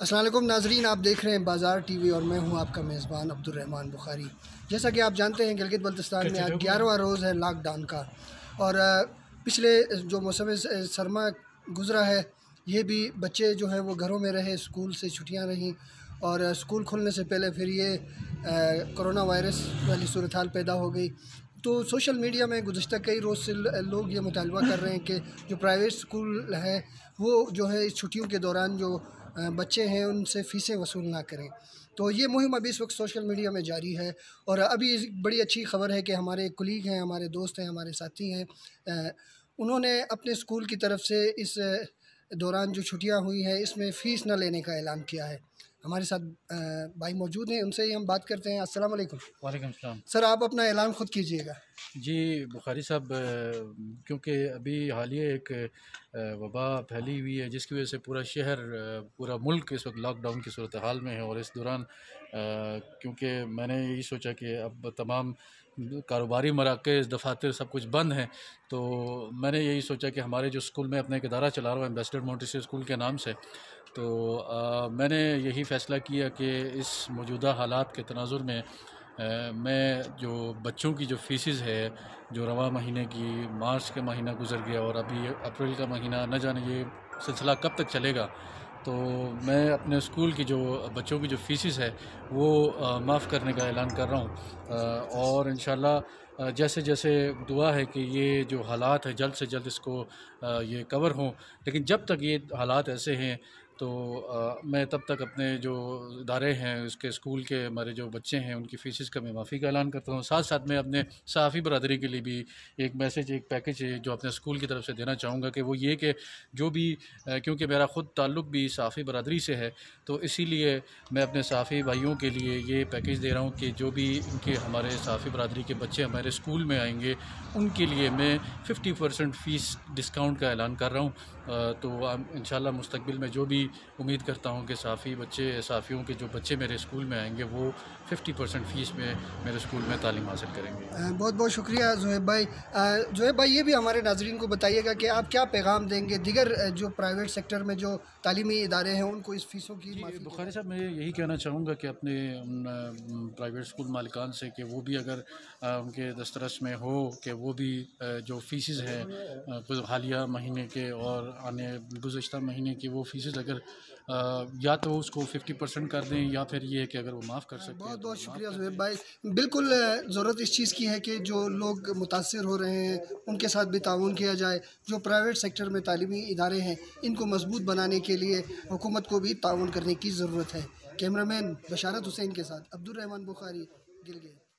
السلام علیکم، ناظرین، آپ دیکھ رہے ہیں بازار ٹی وی اور میں ہوں آپ کا میزبان عبد الرحمن بخاری۔ جیسا کہ آپ جانتے ہیں، گلگت بلتستان میں آج گیارہواں روز ہے لاک ڈاؤن کا۔ اور پچھلے جو موسم سرما گزرا ہے، یہ بھی بچے جو ہیں وہ گھروں میں رہے، اسکول سے چھٹیاں رہیں۔ اور اسکول کھلنے سے پہلے پھر یہ کرونا وائرس والی صورتحال پیدا ہو گئی۔ تو سوشل میڈیا میں گزشتہ کئی روز سے لوگ یہ مطالبہ کر رہے ہیں کہ جو پرائیویٹ اسکول ہے وہ جو ہے اس چھٹیوں کے دوران جو بچے ہیں، ان سے فیسیں وصول نہ کریں۔ تو یہ مہم ابھی اس وقت سوشل میڈیا میں جاری ہے اور ابھی بڑی اچھی خبر ہے کہ ہمارے کلیگ ہیں، ہمارے دوست ہیں، ہمارے ساتھی ہیں۔ انہوں نے اپنے اسکول کی طرف سے اس دوران جو چھٹیاں ہوئی ہیں، اس میں فیس نہ لینے کا اعلان کیا ہے۔ ہمارے ساتھ بھائی موجود ہیں ان سے ہی ہم بات کرتے ہیں۔ السلام علیکم۔ وعلیکم السلام۔ سر آپ اپنا اعلان خود کیجیے گا۔ جی بخاری صاحب کیونکہ ابھی حالیہ ایک وبا پھیلی ہوئی ہے جس کی وجہ سے پورا شہر پورا ملک اس وقت لاک ڈاؤن کی صورتحال میں ہے اور اس دوران کیونکہ میں نے یہی سوچا کہ اب تمام کاروباری مراکز دفاتر سب کچھ بند ہیں تو میں نے یہی سوچا کہ ہمارے جو اسکول میں اپنا ایک ادارہ چلا رہا ہوں ایمبیسڈر مونٹیسی اسکول کے نام سے تو میں نے یہی فیصلہ کیا کہ اس موجودہ حالات کے تناظر میں میں جو بچوں کی جو فیسز ہے، جو رواں مہینے کی مارچ کا مہینہ گزر گیا اور ابھی اپریل کا مہینہ نہ جانے، یہ سلسلہ کب تک چلے گا؟ تو میں اپنے اسکول کی جو بچوں کی جو فیسز ہے، وہ معاف کرنے کا اعلان کر رہا ہوں۔ اور انشاءاللہ جیسے جیسے دعا ہے کہ یہ جو حالات ہے جلد سے جلد اس کو یہ کور ہوں۔ لیکن جب تک یہ حالات ایسے ہیں تو میں تب تک اپنے جو ادارے ہیں، اس کے اسکول کے ہمارے جو بچے ہیں، ان کی فیسز کا میں معافی کا اعلان کرتا ہوں۔ ساتھ ساتھ میں اپنے صحافی برادری کے لیے بھی ایک میسیج ایک پیکج ہے جو اپنے اسکول کی طرف سے دینا چاہوں گا کہ وہ یہ کہ جو بھی کیونکہ میرا خود تعلق بھی صحافی برادری سے ہے، تو اسی لیے میں اپنے صحافی بھائیوں کے لیے یہ پیکج دے رہا ہوں کہ جو بھی ان کے ہمارے صحافی برادری کے بچے ہمارے اسکول میں آئیں گے، ان کے لیے میں ففٹی پرسنٹ فیس ڈسکاؤنٹ کا اعلان کر رہا ہوں۔ تو انشاءاللہ مستقبل میں جو بھی امید کرتا ہوں کہ صافی بچے صافیوں کے جو بچے میرے اسکول میں آئیں گے وہ ففٹی پرسنٹ فیس میں میرے اسکول میں تعلیم حاصل کریں گے۔ بہت بہت شکریہ زہیب بھائی۔ زہیب بھائی یہ بھی ہمارے ناظرین کو بتائیے گا کہ آپ کیا پیغام دیں گے؟ دیگر جو پرائیویٹ سیکٹر میں جو تعلیمی ادارے ہیں ان کو اس فیسوں کی جی بخاری صاحب میں یہی کہنا چاہوں گا کہ اپنے پرائیویٹ اسکول مالکان سے کہ وہ بھی اگر ان کے دسترس میں ہو کہ وہ بھی جو فیسز ہیں حالیہ مہینے کے اور آنے گزشتہ مہینے کی وہ فیسز اگر یا تو اس کو ففٹی پرسنٹ کر دیں یا پھر یہ کہ اگر وہ معاف کر سکیں بہت بہت شکریہ زہیب بھائی۔ بالکل ضرورت اس چیز کی ہے کہ جو لوگ متاثر ہو رہے ہیں ان کے ساتھ بھی تعاون کیا جائے جو پرائیویٹ سیکٹر میں تعلیمی ادارے ہیں ان کو مضبوط بنانے کے لیے حکومت کو بھی تعاون کرنے کی ضرورت ہے۔ کیمرہ مین بشارت حسین کے ساتھ عبد الرحمن بخاری گل گئے